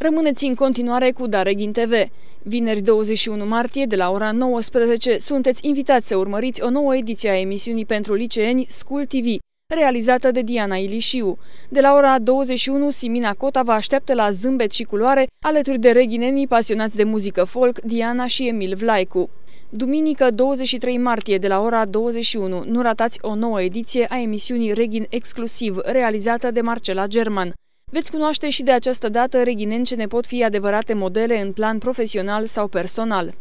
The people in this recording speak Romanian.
Rămâneți în continuare cu Dareghin TV. Vineri 21 martie, de la ora 19, sunteți invitați să urmăriți o nouă ediție a emisiunii pentru liceeni School TV, realizată de Diana Ilișiu. De la ora 21, Simina Cota vă așteaptă la zâmbet și culoare, alături de reghinenii pasionați de muzică folk, Diana și Emil Vlaicu. Duminică 23 martie de la ora 21, nu ratați o nouă ediție a emisiunii Reghin Exclusiv, realizată de Marcela German. Veți cunoaște și de această dată reghinenți ce ne pot fi adevărate modele în plan profesional sau personal.